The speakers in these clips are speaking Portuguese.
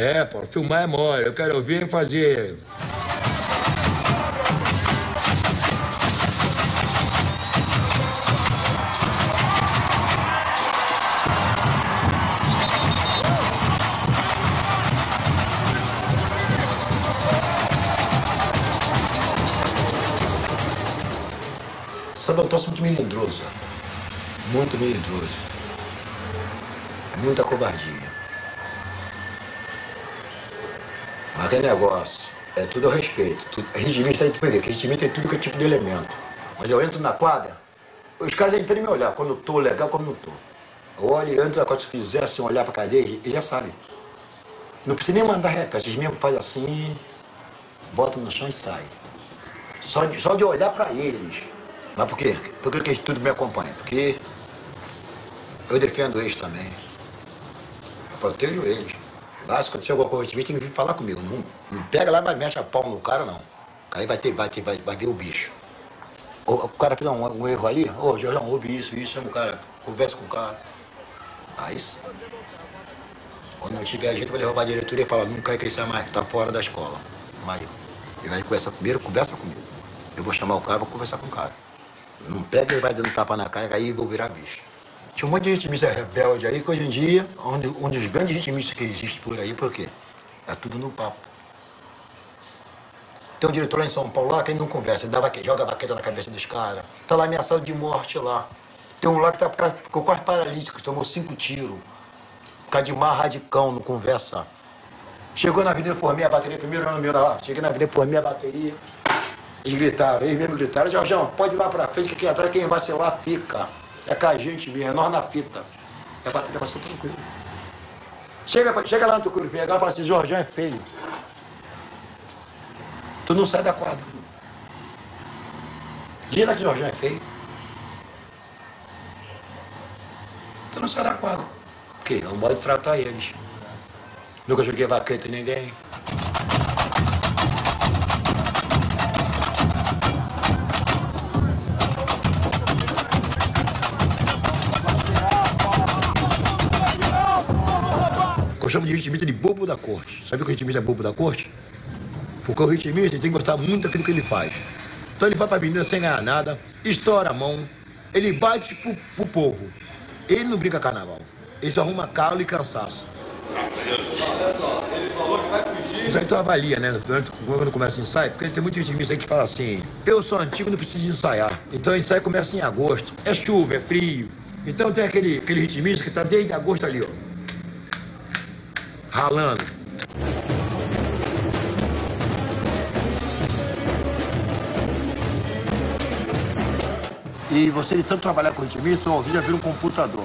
É, pô, filmar é mole. Eu quero ouvir e fazer. Samba é um muito melindroso. Muito melindroso. Muita covardia. Mas aquele negócio, é tudo ao respeito. Tudo, ritmista aí tu vai ver, que ritmista tem tudo que é tipo de elemento. Mas eu entro na quadra, os caras já entram em me olhar, quando eu tô legal, quando não tô. Eu olho e entro, quando se fizer assim, olhar pra cadeia, eles já sabem. Não precisa nem mandar repete, eles mesmo fazem assim, bota no chão e sai. Só de, só de olhar pra eles. Mas por quê? Por que eles tudo me acompanham? Porque eu defendo eles também. Eu protejo eles. Lá, se acontecer alguma coisa tem que vir falar comigo. Não, não pega lá, mas mexe a pau no cara, não. Aí vai ter, vai ter, vai, vai ver o bicho. O, o cara fez um, um, erro ali, ô, oh, Jorge, ouve isso, isso, chama o cara, conversa com o cara. Aí sim. Quando não tiver jeito, eu vou levar pra diretoria e falar, não quer crescer mais, tá fora da escola. Mas ele vai conversar primeiro, conversa comigo. Eu vou chamar o cara, vou conversar com o cara. Não pega e vai dando tapa na cara, aí vou virar bicho. Tinha um monte de ritmista rebelde aí, que hoje em dia, onde, um dos grandes ritmistas que existe por aí, por quê? É tudo no papo. Tem um diretor lá em São Paulo lá que ele não conversa, ele dá vaqueta, joga vaqueta na cabeça dos caras. Tá lá ameaçado de morte lá. Tem um lá que tá, ficou quase paralítico, tomou cinco tiros. Cadimar radicão, não conversa. Chegou na Avenida Formei a bateria, primeiro ano meu lá. Cheguei na Avenida Formei a bateria. Eles gritaram, eles mesmo gritaram, Jorjão, pode ir lá pra frente, que aqui atrás quem vacilar fica. É com a gente mesmo, é nós na fita. A bateria passou tranquilo. Chega, chega lá no Tucuru Veiga e fala assim, Jorjão é feio. Tu não sai da quadra. Diga que Jorjão é feio. Tu não sai da quadra. Porque é um modo de tratar eles. Nunca joguei vaqueta em ninguém. De ritmista de bobo da corte. Sabe o que o ritmista é bobo da corte? Porque o ritmista tem que gostar muito daquilo que ele faz. Então ele vai pra avenida sem ganhar nada, estoura a mão, ele bate pro, pro povo. Ele não brinca carnaval. Ele só arruma calo e cansaço. Olha só, ele falou que vai fugir. Isso aí tu avalia, né? Durante, quando começa o ensaio, porque tem muito ritmista aí que fala assim: eu sou antigo, não preciso ensaiar. Então o ensaio começa em agosto. É chuva, é frio. Então tem aquele, aquele ritmista que tá desde agosto ali, ó ralando. E você de tanto trabalhar com ritmista, o ouvido já vira um computador.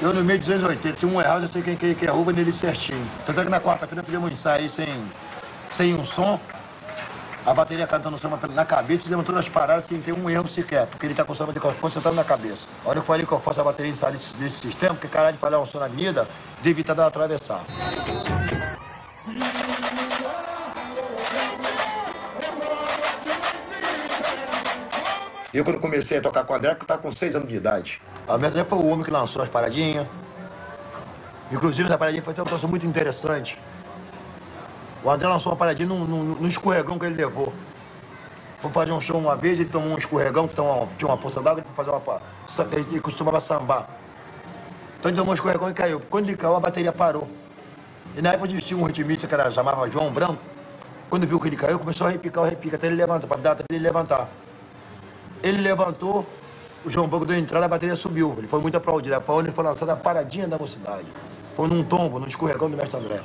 Eu no meio de 280, tinha um errado, eu sei quem, quem, quem arruba nele certinho. Tanto é que na quarta-feira fizemos um ensaio sem, sem um som, a bateria cantando samba na cabeça, fizemos todas as paradas sem ter um erro sequer, porque ele tá com o samba de concentrado na cabeça. A hora que eu falei que eu faço a bateria ensaiar desse, desse sistema, porque caralho de falhar um som na avenida, deve evitar dar atravessar. Eu, quando comecei a tocar com o André, eu estava com seis anos de idade. A minha André foi o homem que lançou as paradinhas. Inclusive, essa paradinha foi uma situação muito interessante. O André lançou uma paradinha no, no, no, escorregão que ele levou. Foi fazer um show uma vez, ele tomou um escorregão, que tinha uma, poça d'água, ele foi. Ele costumava sambar. Então ele tomou um escorregão e caiu. Quando ele caiu, a bateria parou. E na época existia um ritmista que era, chamava João Branco. Quando viu que ele caiu, começou a repicar o repica até ele levantar, para dar até ele levantar. Ele levantou, o João Branco deu entrada, a bateria subiu. Ele foi muito aplaudido. Foi onde foi lançado a paradinha da mocidade. Foi num tombo, num escorregão do mestre André.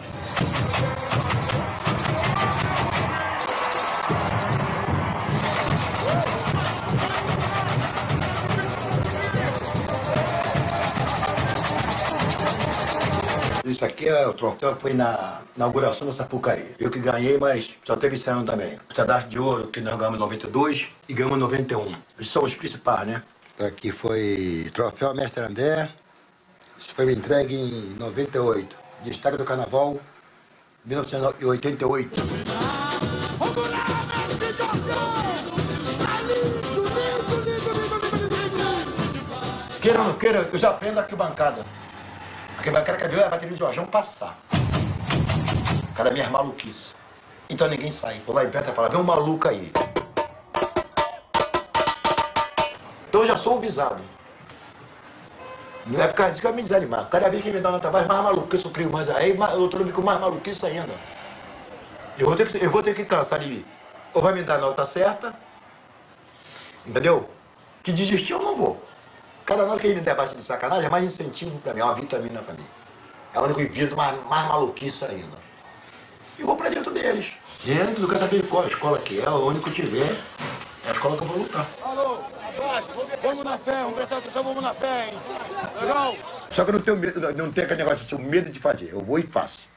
É o troféu foi na inauguração da Sapucaí. Eu que ganhei, mas só teve esse ano também. O estandarte de ouro que nós ganhamos em 92 e ganhamos em 91. Esses são os principais, né? Aqui foi troféu Mestre André. Isso foi entregue em 98. Destaque do Carnaval, 1988. Queira ou não queira, eu já aprendo aqui bancada. Porque vai querer que a bateria de Jorjão passar. Cada minhas maluquices. Então ninguém sai. Ou vai e fala, vem um maluco aí. Então eu já sou visado. Não é por causa disso que eu me desanimar. Cada vez que me dá nota mais, mais maluquice eu crio mais. Aí eu tô com mais maluquice ainda. Eu vou, ter que, eu vou ter que cansar de. Ou vai me dar a nota certa, entendeu? Que desistir eu não vou. Cada nota que ele me der de sacanagem é mais incentivo pra mim, é uma vitamina pra mim. É o único vídeo mais, mais maluquice ainda. E vou pra dentro deles. Dentro do saber qual escola que é, o único que tiver, é a escola que eu vou lutar. Alô, abaixo, vamos na fé, vamos prestar atenção, vamos na fé, hein? Legal? Só que eu não tenho medo, não tenho aquele negócio assim, o medo de fazer. Eu vou e faço.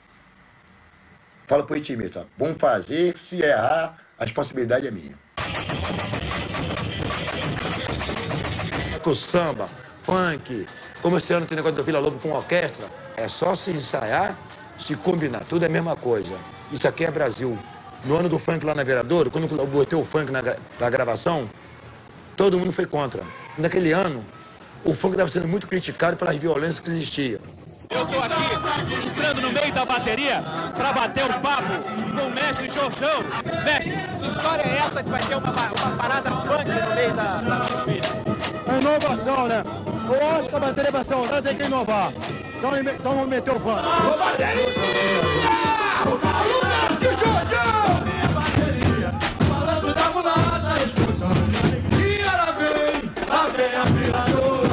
Fala pro intimista, vamos fazer, se errar, a responsabilidade é minha. Com samba, funk, como esse ano tem negócio do Vila Lobo com orquestra, é só se ensaiar, se combinar, tudo é a mesma coisa. Isso aqui é Brasil. No ano do funk lá na Vereadora, quando eu botei o funk na, na gravação, todo mundo foi contra. Naquele ano, o funk estava sendo muito criticado pelas violências que existiam. Eu estou aqui entrando no meio da bateria para bater um papo com o mestre Jorjão. Mestre, que história é essa que vai ter uma, uma parada funk no meio da, da? É inovação, né? Eu acho que a bateria vai ser usada, tem que inovar. Então, então vamos meter o. E a viradora.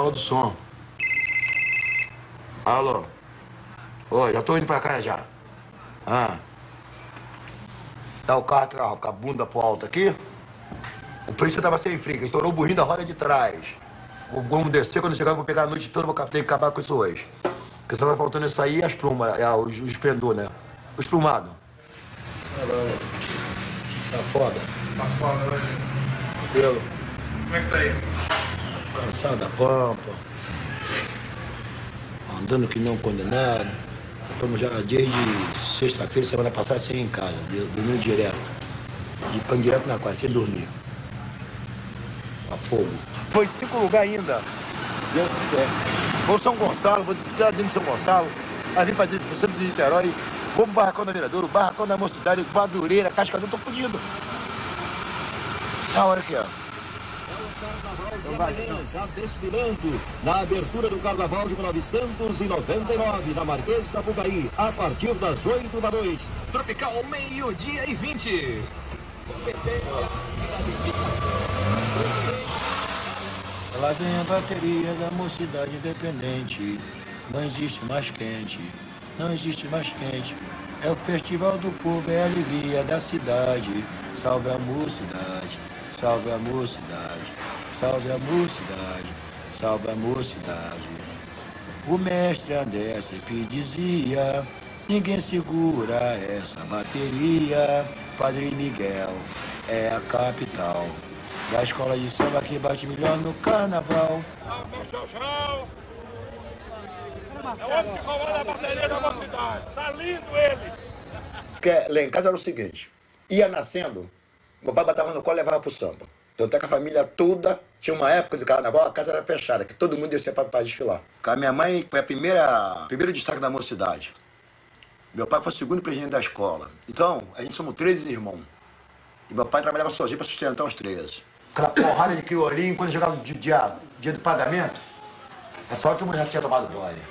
fala do som. Alô? Oi, já tô indo pra cá já. Ah. Tá o carro tá com a bunda pro alto aqui. O preço tava sem freio, estourou o burrinho da roda de trás. Vamos descer, quando chegar, eu vou pegar a noite toda, vou ter que acabar com isso hoje. Porque só vai faltando isso aí e as plumas, é, os, os né? Os plumados. Tá foda. Tá foda hoje. Tranquilo. Como é que tá aí? Cansado da pampa. Andando que não condenado. Estamos já desde sexta-feira, semana passada, sem em casa, dormindo direto. E pano direto na quadra, sem dormir. A fogo. Foi de cinco lugares ainda. Deus quiser. Vou São Gonçalo, vou tirar dentro de São Gonçalo, vim para o centro de Niterói, vou pro Barracão da Vereadora, Barracão da Mocidade, Madureira, Cascadão, tô fudido. A hora aqui, ó. Já desfilando na abertura do Carnaval de 1999 na Marquês de Sapucaí, a partir das 8 da noite. Tropical, meio-dia e 20. Lá vem a bateria da mocidade independente. Não existe mais quente, não existe mais quente. É o festival do povo, é a alegria da cidade. Salve a mocidade, salve a mocidade. Salve a mocidade, salve a mocidade. O mestre André sempre dizia: ninguém segura essa bateria. Padre Miguel é a capital da escola de samba que bate melhor no carnaval. É o homem que roubou a bateria da mocidade. Tá lindo ele. Porque lá em casa era o seguinte: ia nascendo, meu pai botava no colo e levava pro samba. Tanto é que a família toda tinha uma época do carnaval, a casa era fechada, que todo mundo descia para desfilar. A minha mãe foi a primeira, primeiro destaque da mocidade. Meu pai foi o segundo presidente da escola. Então, a gente somos 13 irmãos. E meu pai trabalhava sozinho para sustentar os 13. Aquela porrada de criolinho, quando chegava o dia, dia do pagamento, essa hora todo mundo já tinha tomado banho.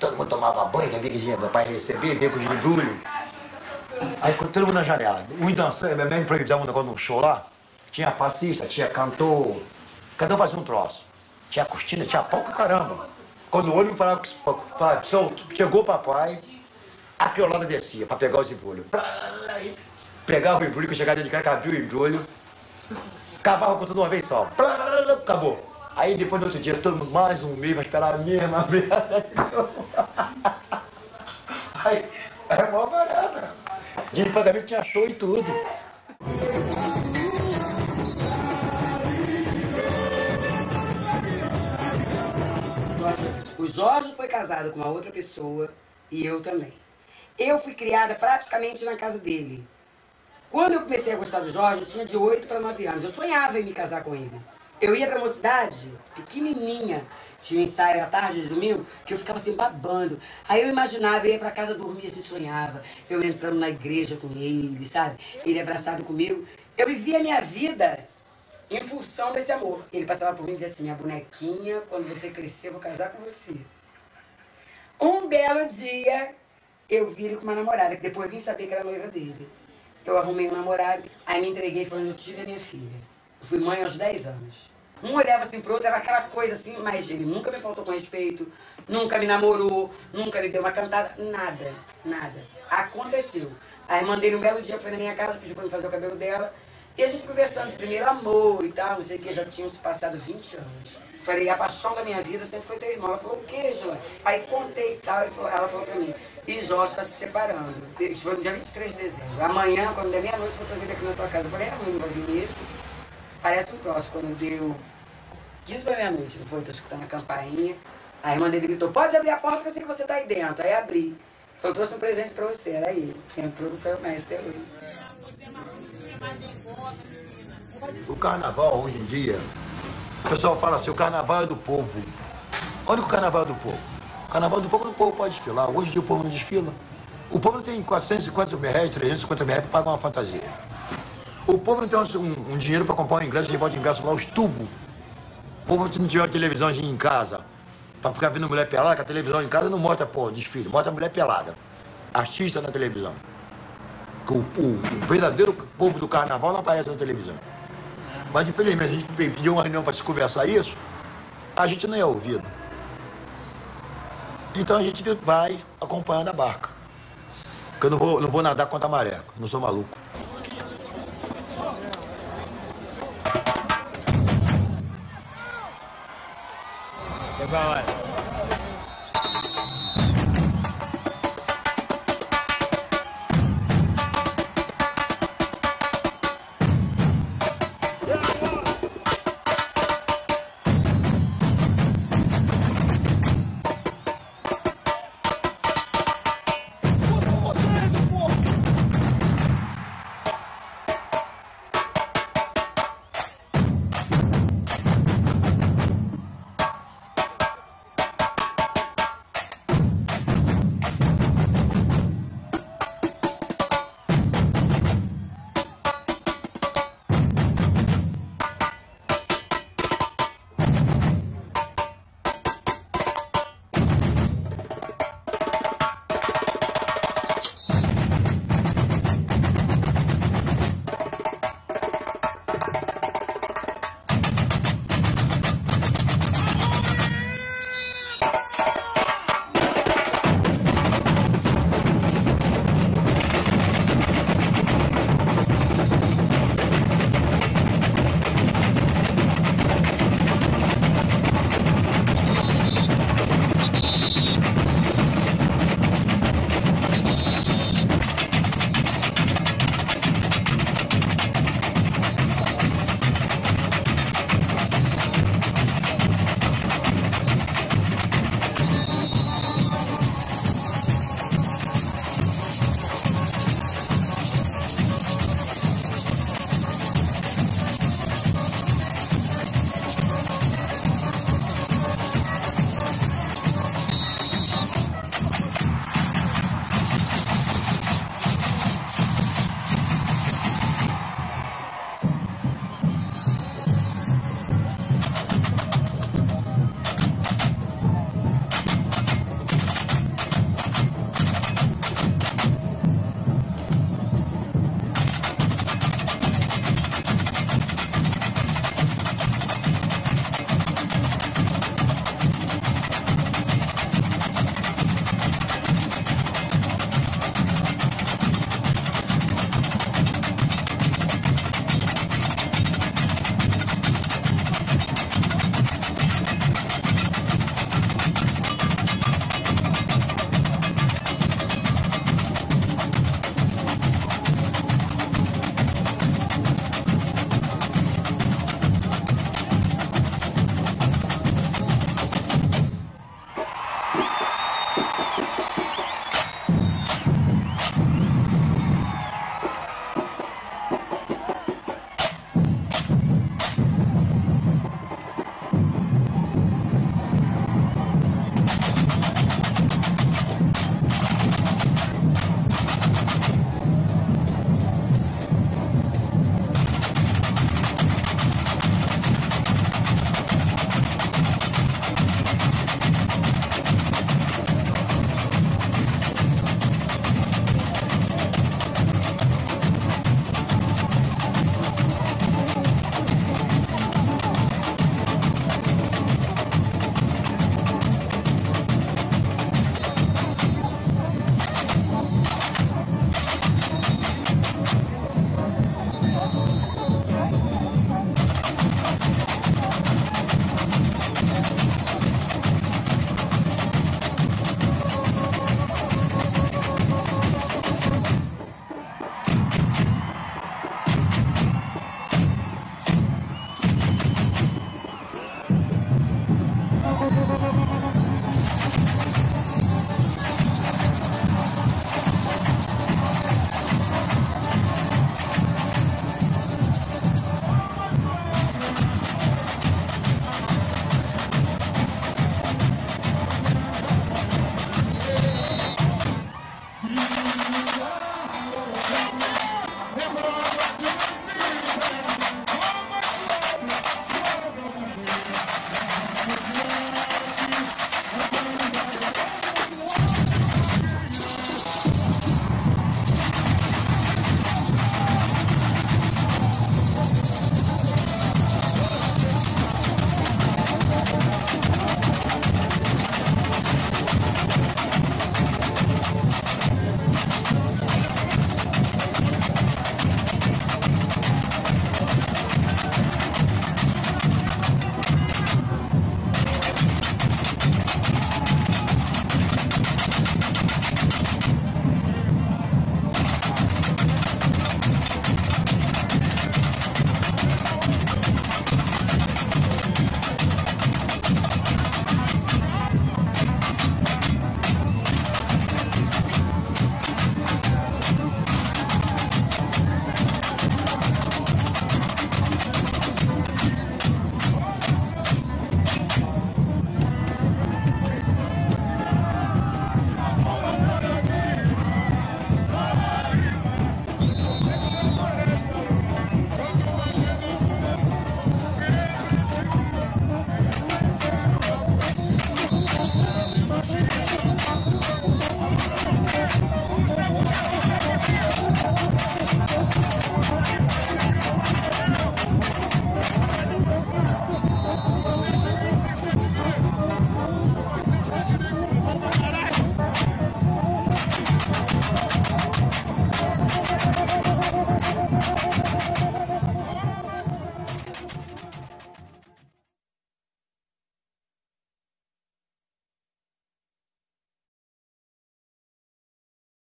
Todo mundo tomava banho, que vinha, meu pai recebia, vinha com os embrulhos. Aí todo mundo na janela. Um dançando, minha mãe improvisava um negócio show lá. Tinha passista, tinha cantor, cada um fazia um troço. Tinha cortina, tinha pau pra caramba. Quando o olho falava que solto, chegou o papai, a piolada descia pra pegar os embrulhos. Pegava o embrulho, que eu chegava de casa, abria o embrulho, cavava com tudo uma vez só. Acabou. Aí depois do outro dia, todo mundo mais um mês, vai esperar a mesma merda. Aí, era mó barata. De pagamento tinha show e tudo. O Jorge foi casado com uma outra pessoa e eu também. Eu fui criada praticamente na casa dele. Quando eu comecei a gostar do Jorge, eu tinha de 8 para 9 anos. Eu sonhava em me casar com ele. Eu ia pra mocidade, pequenininha, tinha um ensaio à tarde de domingo, que eu ficava assim babando. Aí eu imaginava, eu ia pra casa dormir assim, sonhava. Eu entrando na igreja com ele, sabe? Ele abraçado comigo. Eu vivia a minha vida em função desse amor. Ele passava por mim e dizia assim, minha bonequinha, quando você crescer, eu vou casar com você. Um belo dia, eu vi ele com uma namorada, que depois vim saber que era noiva dele. Eu arrumei um namorado, aí me entreguei falando, eu tive a minha filha. Eu fui mãe aos 10 anos. Um olhava assim pro outro, era aquela coisa assim, mas ele nunca me faltou com respeito, nunca me namorou, nunca me deu uma cantada, nada, nada. Aconteceu. A irmã dele um belo dia foi na minha casa, pediu pra me fazer o cabelo dela, e a gente conversando primeiro amor e tal, não sei o que, já tinham se passado 20 anos. Falei, a paixão da minha vida sempre foi teu irmão. Ela falou, o que, João? Aí contei e tal, ela falou pra mim, e Jorge está se separando. Isso foi no dia 23 de dezembro. Amanhã, quando der meia-noite, eu vou trazer ele aqui na tua casa. Eu falei, é, mãe, não vai vir mesmo? Parece um troço. Quando deu 15 para meia-noite, não foi? Tô escutando a campainha. A irmã dele gritou, pode abrir a porta que eu sei que você tá aí dentro. Aí abri. Falou, trouxe um presente para você. Era ele. Entrou no seu mestre hoje. O carnaval, hoje em dia, o pessoal fala assim, o carnaval é do povo. Olha o carnaval é do povo. O carnaval do povo, o povo pode desfilar. Hoje em dia o povo não desfila. O povo não tem 450 mil reais, 350 mil reais para pagar uma fantasia. O povo não tem um, um dinheiro para comprar um ingresso, ele bota ingresso lá, os tubos. O povo não tiver televisão em casa para ficar vendo mulher pelada, que a televisão em casa não mostra, pô, desfile, mostra mulher pelada. Artista na televisão. O, o, o verdadeiro povo do carnaval não aparece na televisão. Mas infelizmente a gente pediu uma reunião para se conversar isso, a gente não é ouvido. Então a gente vai acompanhando a barca. Porque eu não vou, não vou nadar contra a maré, não sou maluco. Pra hora.